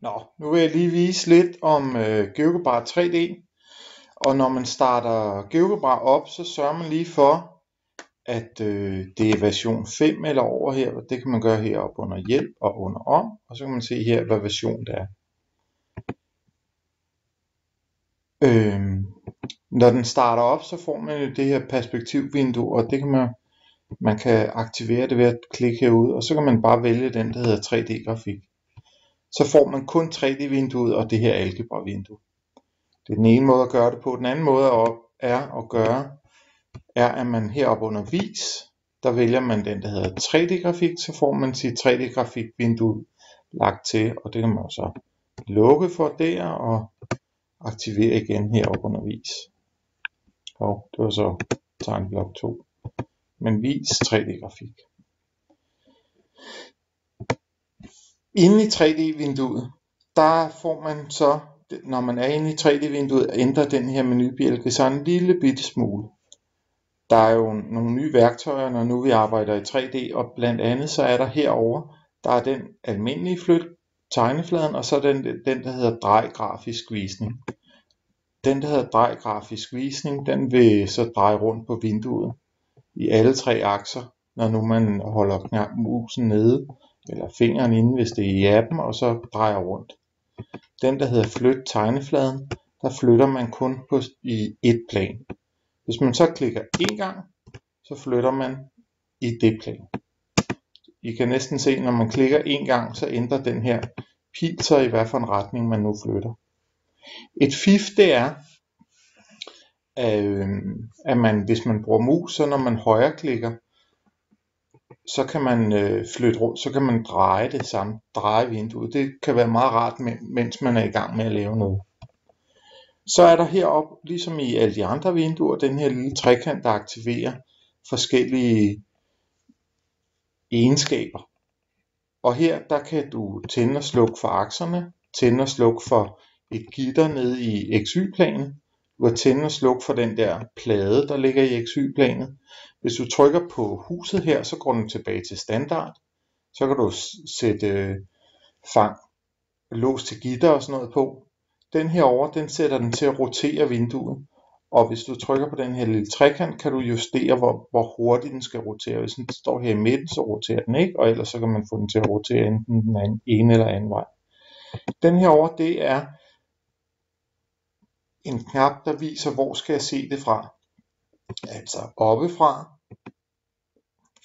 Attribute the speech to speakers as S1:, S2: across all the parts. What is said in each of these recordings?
S1: Nå, nu vil jeg lige vise lidt om øh, GeoGebra 3D. Og når man starter GeoGebra op, så sørger man lige for, at øh, det er version 5 eller over her. Det kan man gøre heroppe under hjælp og under om. Og så kan man se her, hvad version det er. Øh, når den starter op, så får man jo det her perspektivvindue, og det kan man, man kan aktivere det ved at klikke herude, og så kan man bare vælge den, der hedder 3D-grafik så får man kun 3D-vinduet og det her algebra-vindue. Det er den ene måde at gøre det på. Den anden måde er at gøre, er at man heroppe under vis, der vælger man den, der hedder 3D-grafik, så får man sit 3D-grafik-vindue lagt til, og det kan man så lukke for der og aktivere igen heroppe under vis. Og det var så tegnblok 2. Men vis 3D-grafik. Inde i 3D-vinduet, der får man så, når man er inde i 3D-vinduet, ændrer den her menubjælke så en lille bitte smule. Der er jo nogle nye værktøjer, når nu vi arbejder i 3D, og blandt andet så er der herover, der er den almindelige flyt tegnefladen, og så den, den der hedder drej grafisk visning. Den der hedder drej grafisk visning, den vil så dreje rundt på vinduet i alle tre akser, når nu man holder musen nede eller fingeren inde, hvis det er i appen, og så drejer rundt. Den, der hedder flyt tegnefladen, der flytter man kun på, i et plan. Hvis man så klikker en gang, så flytter man i det plan. I kan næsten se, når man klikker en gang, så ændrer den her pil sig i hvad for en retning man nu flytter. Et fif det er, øh, at man, hvis man bruger mus, så når man højreklikker, så kan man øh, flytte rundt, så kan man dreje det samme, dreje vinduet. Det kan være meget rart, mens man er i gang med at lave noget. Så er der heroppe, ligesom i alle de andre vinduer, den her lille trekant, der aktiverer forskellige egenskaber. Og her, der kan du tænde og slukke for akserne, tænde og slukke for et gitter nede i XY-planet, du kan tænde og slukke for den der plade, der ligger i XY-planet. Hvis du trykker på huset her, så går den tilbage til standard. Så kan du sætte øh, fang, lås til gitter og sådan noget på. Den her over, den sætter den til at rotere vinduet. Og hvis du trykker på den her lille trekant, kan du justere, hvor, hvor hurtigt den skal rotere. Hvis den står her i midten, så roterer den ikke, og ellers så kan man få den til at rotere enten den ene eller anden vej. Den her over, det er en knap, der viser, hvor skal jeg se det fra. Altså oppefra,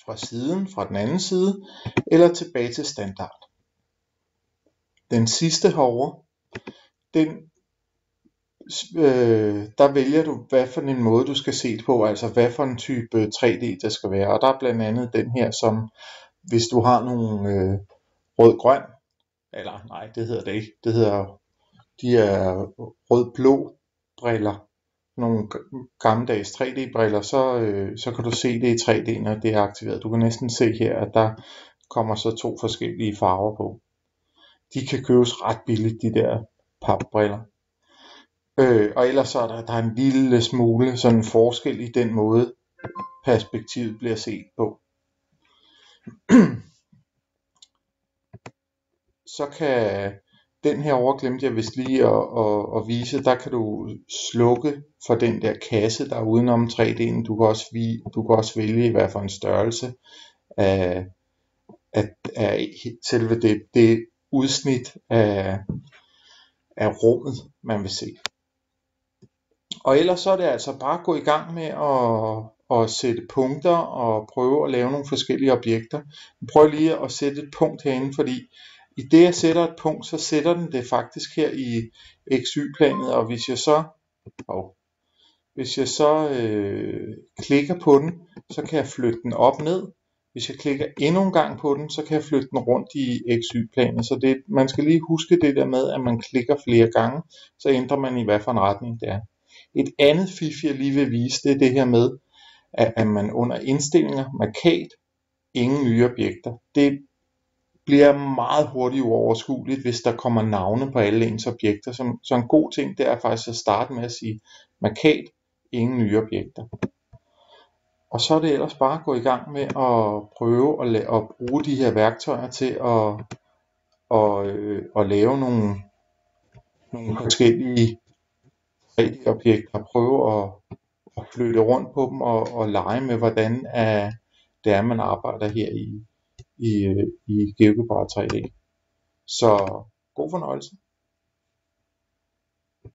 S1: fra siden, fra den anden side, eller tilbage til standard. Den sidste herover, den, øh, der vælger du, hvad for en måde du skal se det på, altså hvad for en type 3D der skal være. Og der er blandt andet den her, som hvis du har nogle øh, rød-grøn, eller nej, det hedder det ikke, det hedder, de er rød-blå briller, nogle gammeldags 3D-briller, så, øh, så kan du se det i 3D, når det er aktiveret. Du kan næsten se her, at der kommer så to forskellige farver på. De kan købes ret billigt, de der papbriller. Øh, og ellers så er der, der er en lille smule sådan forskel i den måde, perspektivet bliver set på. så kan den her over glemte jeg vist lige at, at, at vise, der kan du slukke for den der kasse, der er udenom 3D'en. Du kan også, du kan også vælge, hvad for en størrelse af, af, af selve det, det udsnit af, af rummet, man vil se. Og ellers så er det altså bare at gå i gang med at, at sætte punkter og prøve at lave nogle forskellige objekter. Prøv lige at sætte et punkt herinde, fordi i det jeg sætter et punkt, så sætter den det faktisk her i XY-planet, og hvis jeg så, og hvis jeg så øh, klikker på den, så kan jeg flytte den op ned. Hvis jeg klikker endnu en gang på den, så kan jeg flytte den rundt i XY-planet. Så det, man skal lige huske det der med, at man klikker flere gange, så ændrer man i hvad for en retning det er. Et andet fif, jeg lige vil vise, det er det her med, at, at man under indstillinger, markat, ingen nye objekter. Det bliver meget hurtigt uoverskueligt, hvis der kommer navne på alle ens objekter. Så, så en god ting, det er faktisk at starte med at sige markat, ingen nye objekter. Og så er det ellers bare at gå i gang med at prøve at, at bruge de her værktøjer til at, og, øh, og lave nogle, nogle forskellige 3D-objekter, prøve at, at flytte rundt på dem og, og lege med, hvordan er, det er, man arbejder her i, i, øh, i GeoGebra 3D. Så god fornøjelse.